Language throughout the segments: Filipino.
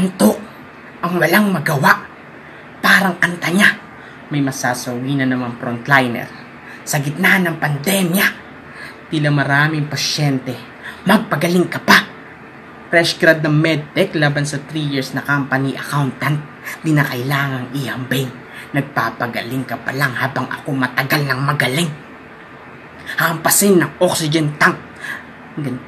antok, ang walang magawa. Parang kanta niya. May masasawi na naman frontliner. Sa gitna ng pandemya, tila maraming pasyente. Magpagaling ka pa. Fresh grad ng medtech laban sa 3 years na company accountant. Di na kailangang ihambing. Nagpapagaling ka pa lang habang ako matagal ng magaling. Hampasin ng oxygen tank.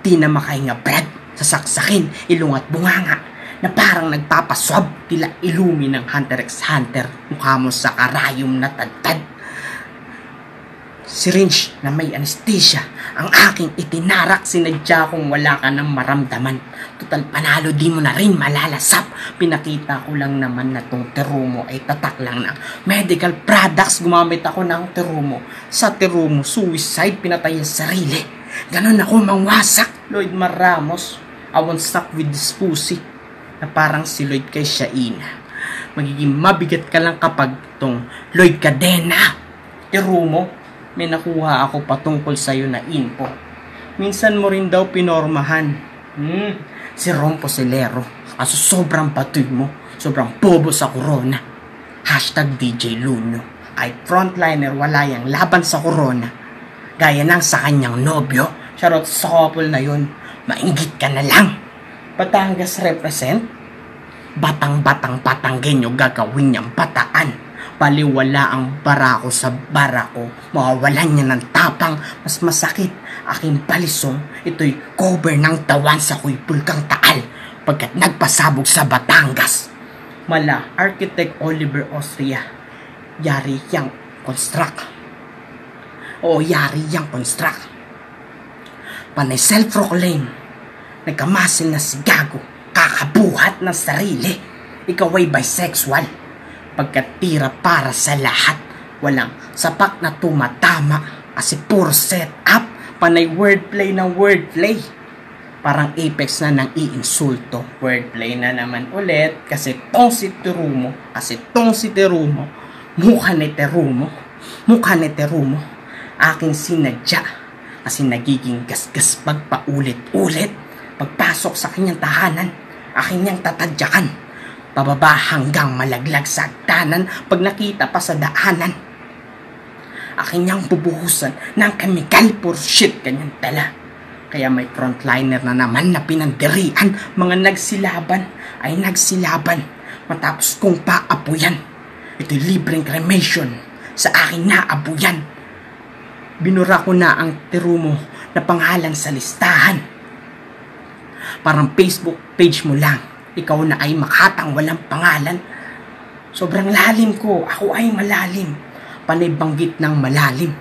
Di na makahinga bread. Sasaksakin, ilong at bunganga na parang nagpapaswab tila ilumi ng Hunter x Hunter mukha mo sa karayom na tadtad. Syringe na may anesthesia ang aking itinarak sinadya kung wala ka nang maramdaman. Total panalo di mo na rin malalasap. Pinakita ko lang naman na tong terumo ay tatak lang ng medical products. Gumamit ako ng terumo. Sa terumo, suicide, pinatay ang sarili. Ganon ako mangwasak. Lloyd Maramos, I won't stop with this pussy na parang si Lloyd kay Shaina. Magiging mabigat ka lang kapag tong Lloyd Cadena. Terumo, may nakuha ako patungkol sa'yo na info. Minsan mo rin daw pinormahan. Hmm, si Rompo Celero. Kaso sobrang patoy mo. Sobrang bobo sa corona. Hashtag DJ Luno. Kahit frontliner wala yang laban sa corona. Gaya ng sa kanyang nobyo. Charot sa couple na yun. Maingit ka na lang. Batangas represent? Batang-batang patanggenyo gagawin niyang bataan baliwala ang barako sa barako. Mawawalan niya ng tapang, mas masakit. Aking balisong, ito'y cover ng tawan sa kuipulkang taal pagkat nagpasabog sa Batangas. Mala, Architect Oliver Austria, yari yang construct. O yari yang construct. Panay self-proclaim, nagkamasil na si Gago, kakabuhat ng sarili. Ikaw ay bisexual pagkatira para sa lahat. Walang sapak na tumatama kasi puro set up. Panay wordplay ng wordplay. Parang apex na ng iinsulto. Wordplay na naman ulit kasi tong si Terumo, kasi tong si Terumo, mukha ni Terumo, mukha ni Terumo, aking sinadya kasi nagiging gasgas pagpaulit-ulit pagpasok sa kanyang tahanan, aking niyang tatadyakan pababa hanggang malaglag sa agtanan pag nakita pa sa daanan. Akin niyang bubuhusan ng chemical for shit kanyang tala. Kaya may frontliner na naman na pinandirian, mga nagsilaban ay nagsilaban matapos kong paapuyan. Ito'y libreng cremation sa aking naabuyan. Binura ko na ang terumo na pangalan sa listahan. Parang Facebook page mo lang ikaw na ay makatang walang pangalan. Sobrang lalim ko. Ako ay malalim. Panibanggit ng malalim.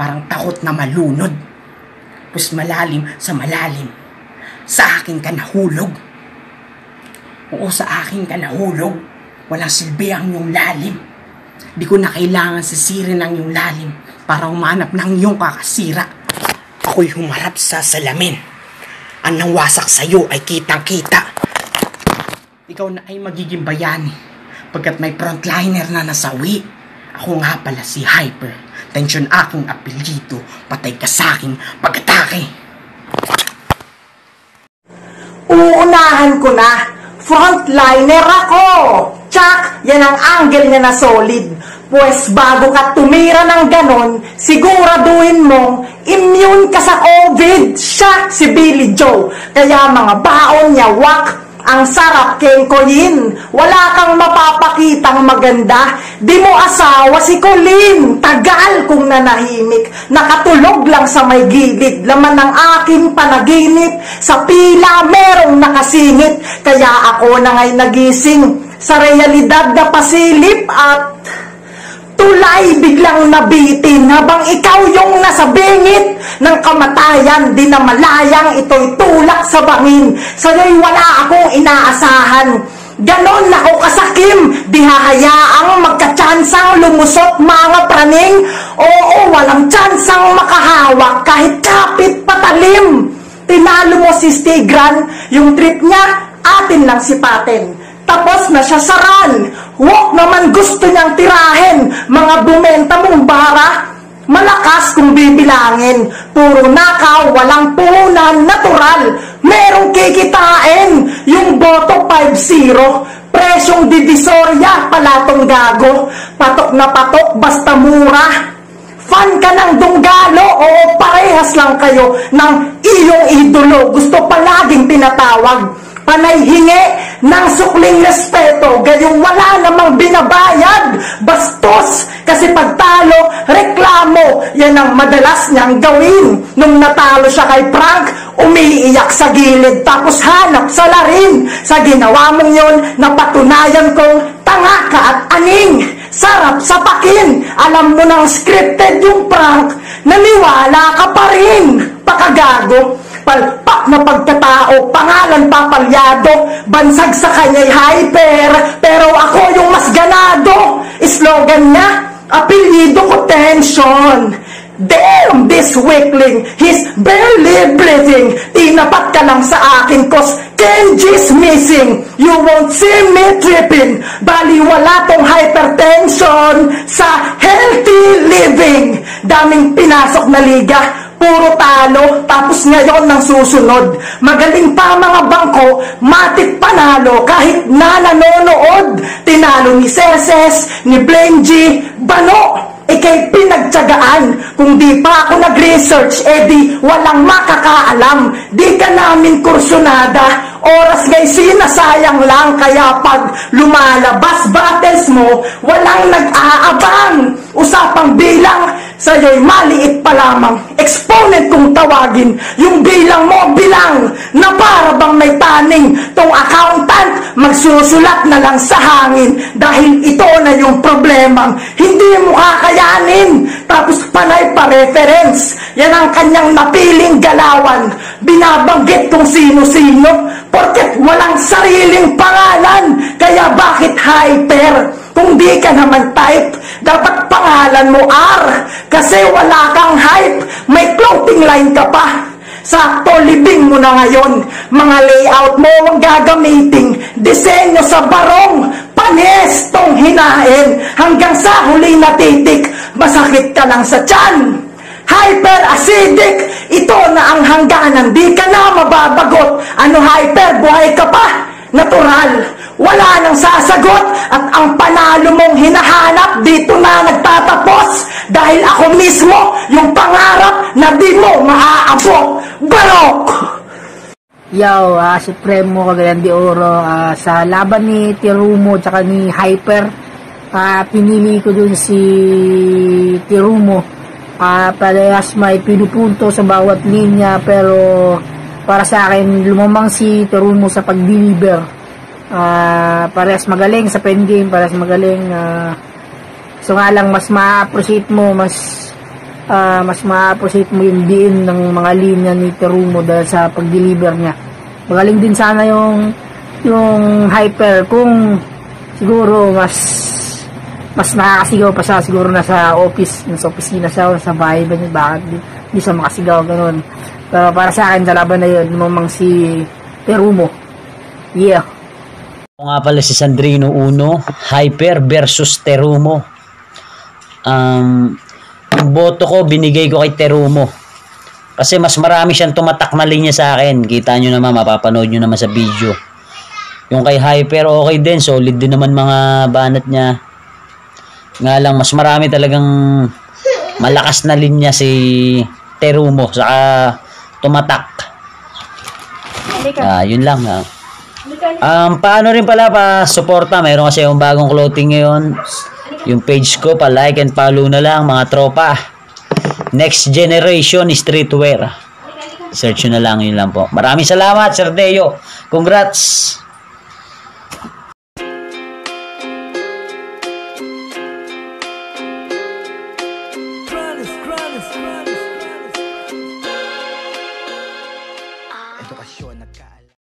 Parang takot na malunod. Pus malalim sa malalim. Sa akin ka nahulog. Oo, sa akin ka nahulog. Walang silbi ang iyong lalim. Di ko na kailangan sisirin ang iyong lalim para umanap ng iyong kakasira. Ako'y humarap sa salamin. Ang nawasak sa'yo ay kitang-kita ikaw na ay magiging bayani pagkat may frontliner na nasawi. Ako nga pala si Hyper. Tensyon aking apelyido. Patay ka sa aking pag-atake. Uunahan ko na. Frontliner ako. Tsak, yan ang angle niya na solid. Pues bago ka tumira ng ganon, siguraduhin mong immune ka sa COVID. Siya si Billy Joe. Kaya mga baon niya, wak, ang sarap kengkoyin. Wala kang mapapakitang maganda. Di mo asawa si Colin. Tagal kong nanahimik. Nakatulog lang sa may gilid. Laman ng aking panaginip. Sa pila merong nakasingit. Kaya ako na ngay nagising. Sa realidad na pasilip at tulay biglang nabitin habang ikaw yung nasa bingit ng kamatayan, di na malayang ito'y tulak sa bangin. Sa'yo'y wala akong inaasahan. Ganon ako kasakim, di hahayaang magkatsansang lumusot mga praning. Oo, walang tsansang makahawak kahit kapit patalim. Tinalo mo si Stigran, yung trip niya, atin lang si Paten. Tapos na siya saran. Wok naman gusto niyang tirahin. Mga bumenta mong bara. Malakas kung bibilangin. Puro nakaw, walang puhunan, natural. Merong kikitain. Yung boto 5-0. Presyong divisorya, palatong gago. Patok na patok, basta mura. Fan ka ng dunggalo o parehas lang kayo ng iyong idolo. Gusto palaging tinatawag panay hingi ng sukling respeto, gayong wala namang binabayad, bastos, kasi pagtalo, reklamo, yan ang madalas niyang gawin. Nung natalo siya kay Frank, umiiyak sa gilid, tapos hanap sa larin. Sa ginawa mong yon, napatunayan kong tanga ka at aning. Sarap sa pakin. Alam mo nang scripted yung prank, naniwala ka pa rin. Pakagago palpak na pagkatao, pangalan papalyado, bansag sa kanya'y hyper, pero ako yung mas ganado. Slogan niya, apelyido ko tension. Damn, this weakling, he's barely breathing. Tinapat ka lang sa akin cause Kenji's missing. You won't see me tripping. Bali wala tong hypertension sa healthy living. Daming pinasok na liga, puro talo, tapos ngayon nang susunod. Magaling pa mga bangko, matik panalo kahit na nanonood. Tinalo ni Seses, ni Blenji, Bano, ikay pinagtsagaan. Kung di pa ako nag-research, edi walang makakaalam. Di ka namin kursunada, oras ngay sinasayang lang. Kaya pag lumalabas battles mo, walang nag-aabang. Usapang bilang, sa'yo'y maliit pa lamang. Exponent kung tawagin, yung bilang mo bilang, na para bang may taning. Tong accountant, magsusulat na lang sa hangin. Dahil ito na yung problemang, hindi mo kakayanin. Tapos panay pa reference, yan ang kanyang napiling galawan. Binabanggit kung sino-sino, porket walang sariling pangalan. Kaya bakit hyper? Kung di ka naman type, dapat pangalan mo R. Kasi wala kang hype, may clothing line ka pa. Sakto, libing mo na ngayon. Mga layout mo ang gagamitin. Disenyo sa barong. Panis tong hinain. Hanggang sa huli na. Masakit ka lang sa tiyan. Hyper-acidic. Ito na ang hangganan. Di ka na mababagot. Ano hyper? Buhay ka pa. Natural. Wala nang sasagot at ang panalo mong hinahanap dito na nagtatapos dahil ako mismo yung pangarap na di mo maaabot. Barok! Yo, uh, Supremo Cagayan de Oro uh, sa laban ni Tirumo tsaka ni Hyper uh, pinili ko dun si Tirumo uh, parehas may pinupunto sa bawat linya pero para sa akin lumamang si Tirumo sa pag-deliver. Uh, parehas magaling sa pen game, parehas magaling uh, so nga lang mas ma-appreciate mo mas uh, mas ma-appreciate mo yung din ng mga linya ni Terumo dahil sa pag-deliver niya. Magaling din sana yung yung hyper kung siguro mas mas nakakasigaw pa siya siguro na sa office nasa opisina siya o sa bahay ba niya bakit di, di siya makasigaw ganun pero para sa akin sa na yun lumamang si Terumo yeah ako nga pala si Sandrino Uno, Hyper versus Terumo. Um, yung boto ko, binigay ko kay Terumo. Kasi mas marami siyang tumatak na linya sa akin. Kita nyo naman, mapapanood nyo naman sa video. Yung kay Hyper, okay din. Solid din naman mga banat niya. Nga lang, mas marami talagang malakas na linya si Terumo. Saka tumatak. Ah, yun lang. Ah. Um, paano rin pala pa suporta? Mayroon kasi yung bagong clothing ngayon. Yung page ko, pa like and follow na lang mga tropa. Next Generation Streetwear. Search na lang, yun lang po. Maraming salamat, Sir Deo. Congrats!